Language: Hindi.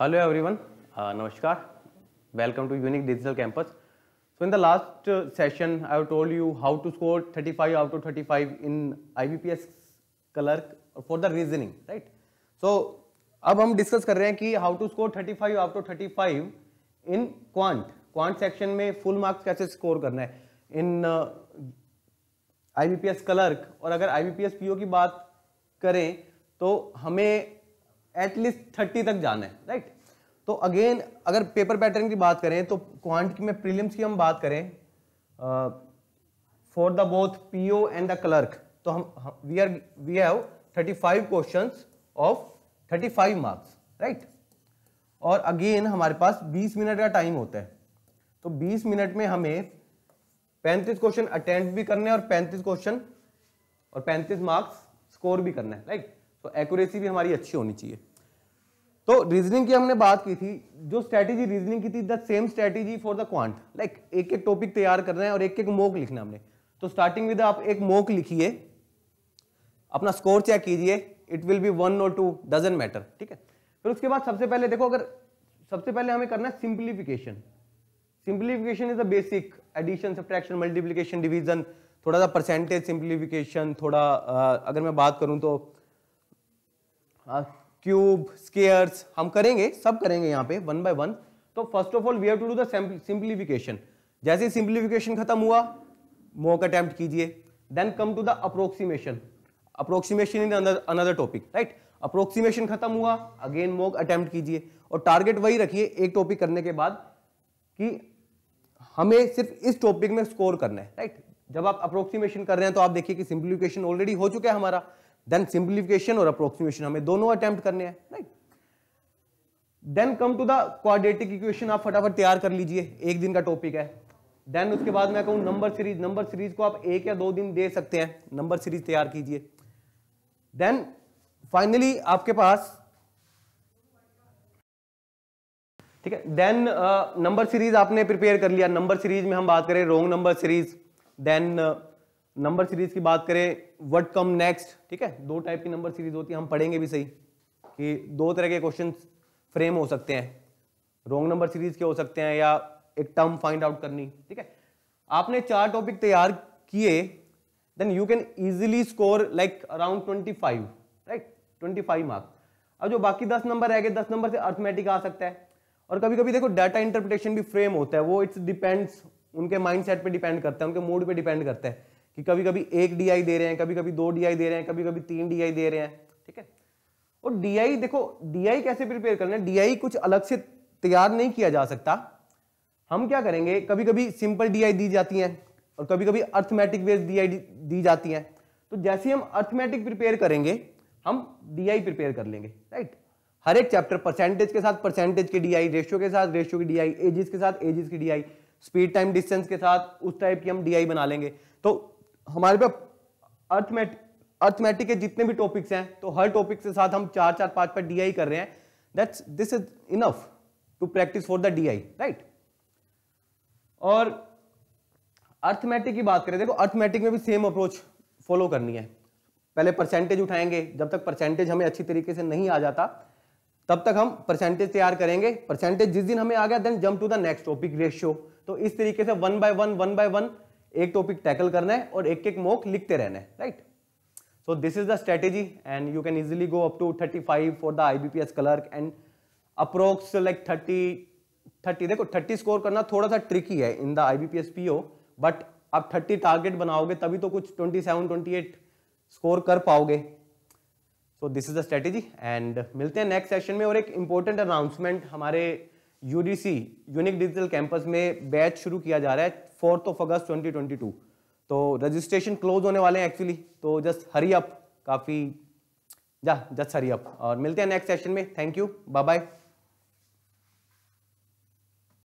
हेलो एवरीवन नमस्कार welcome to unique digital campus so in the last session I have told you how to score 35 out of 35 in I B P S clerk for the reasoning right so अब हम डिस्कस कर रहे हैं कि how to score 35 five out of thirty in quant quant section में फुल मार्क्स कैसे स्कोर करना है? In I B P S clerk और अगर आई बी की बात करें तो हमें एटलीस्ट थर्टी तक जाना है राइट तो अगेन अगर पेपर पैटर्न की बात करें तो क्वांट में प्रीलिम्स की हम बात करें for the both PO and the clerk तो हम we are we have 35 questions of 35 marks right और अगेन हमारे पास 20 मिनट का टाइम होता है। तो 20 मिनट में हमें 35 क्वेश्चन अटेंड भी करने हैं और 35 क्वेश्चन और 35 मार्क्स स्कोर भी करना है राइट तो एक्यूरेसी भी हमारी अच्छी होनी चाहिए। तो रीजनिंग की हमने बात की थी, जो स्ट्रैटेजी रीजनिंग की थी the same strategy for the quant like एक एक टॉपिक तैयार करना है और एक एक मोक लिखना हमने। तो स्टार्टिंग विद आप एक मोक लिखिए, अपना स्कोर चेक कीजिए इट विल बी वन और टू डजन मैटर ठीक है? फिर उसके बाद सबसे पहले देखो, अगर सबसे पहले हमें करना है simplification simplification is the basic addition subtraction multiplication division थोड़ा सा परसेंटेज सिंप्लीफिकेशन थोड़ा अगर मैं बात करूँ तो क्यूब स्केयर्स हम करेंगे, सब करेंगे यहाँ पे वन बाय वन तो first of all we have to do the simplification जैसे सिंप्लीफिकेशन खत्म हुआ मोक अटेम्प्ट कीजिए. Then come to the approximation approximation in another topic right approximation खत्म हुआ अगेन मोक अटेम्प्ट कीजिए. और टारगेट वही रखिए, एक टॉपिक करने के बाद कि हमें सिर्फ़ इस टॉपिक में स्कोर करना है राइट जब आप अप्रोक्सीमेशन कर रहे हैं तो आप देखिए कि सिंप्लीफिकेशन ऑलरेडी हो चुका है हमारा. देन सिंप्लीफिकेशन और अप्रोक्सीमेशन हमें दोनों अटेम्प्ट करने हैं right then come to the quadratic equation आप फटाफट तैयार कर लीजिए, एक दिन का टॉपिक है। देन उसके बाद मैं कहूँ नंबर सीरीज़ नंबर सीरीज़ को आप एक या दो दिन दे सकते हैं। नंबर सीरीज़ तैयार कीजिए। देन फाइनली आपके पास ठीक है देन नंबर सीरीज़ आपने प्रिपेयर कर लिया। नंबर सीरीज़ में हम बात करें wrong number series then number series की बात करें व्हाट कम नेक्स्ट ठीक है? दो टाइप की नंबर सीरीज़ होती है, हम पढ़ेंगे भी सही कि दो तरह के क्वेश्चन फ्रेम हो सकते हैं। रॉन्ग नंबर सीरीज़ के हो सकते हैं या एक टर्म फाइंड आउट करनी, ठीक है? आपने चार टॉपिक तैयार किए then you can easily score like around 25 right 25 marks अब जो बाकी 10 नंबर रह गए 10 नंबर से अर्थमेटिक आ सकता है। और कभी कभी देखो डाटा इंटरप्रिटेशन भी फ्रेम होता है, वो इट्स डिपेंड्स उनके माइंडसेट पे डिपेंड करता है, उनके मूड पे डिपेंड करता है। कि कभी कभी एक डीआई दे रहे हैं कभी कभी दो डीआई दे रहे हैं कभी कभी तीन डीआई दे रहे हैं ठीक है और डीआई देखो डीआई कैसे प्रिपेयर करना है डीआई कुछ अलग से तैयार नहीं किया जा सकता हम क्या करेंगे कभी कभी सिंपल डीआई दी जाती हैं और कभी कभी अर्थमेटिक बेस्ड डी दी जाती हैं तो जैसे हम अर्थमेटिक प्रिपेयर करेंगे हम डीआई प्रिपेयर कर लेंगे राइट हर एक चैप्टर परसेंटेज के साथ परसेंटेज की डी रेशियो के साथ रेशियो की डी एजिस के साथ एजिस की डीआई स्पीड टाइम डिस्टेंस के साथ उस टाइप की हम DI बना लेंगे तो हमारे पास अर्थमेटिक अर्थमेटिक के जितने भी टॉपिक्स हैं तो हर टॉपिक के साथ हम चार चार, पाँच पाँच डी कर रहे हैं। That's this is enough to practice for the DI right और अर्थमेटिक की बात करें, देखो, अर्थमेटिक में भी सेम अप्रोच फॉलो करनी है। पहले परसेंटेज उठाएँगे, जब तक परसेंटेज हमें अच्छी तरीके से नहीं आ जाता, तब तक हम परसेंटेज तैयार करेंगे। परसेंटेज जिस दिन हमें आ गया then jump to the next topic ratio तो इस तरीके से one by one one by one एक टॉपिक टैकल करना है और एक एक मोक लिखते रहना है right so this is the strategy and you can easily go up to 35 for the IBPS clerk and approx like 30 30 देखो 30 स्कोर करना थोड़ा सा ट्रिकी है in the IBPS PO but आप 30 टारगेट बनाओगे तभी तो कुछ 27 28 स्कोर कर पाओगे। So this is the strategy and मिलते हैं नेक्स्ट सेशन में और एक इंपॉर्टेंट अनाउंसमेंट हमारे यूडीसी यूनिक डिजिटल कैंपस में बैच शुरू किया जा रहा है फोर्थ ऑफ़ अगस्त 2022 तो रजिस्ट्रेशन क्लोज होने वाले हैं एक्चुअली तो जस्ट हरी अप काफ़ी, जा जस्ट हरी अप और मिलते हैं नेक्स्ट सेशन में. Thank you bye bye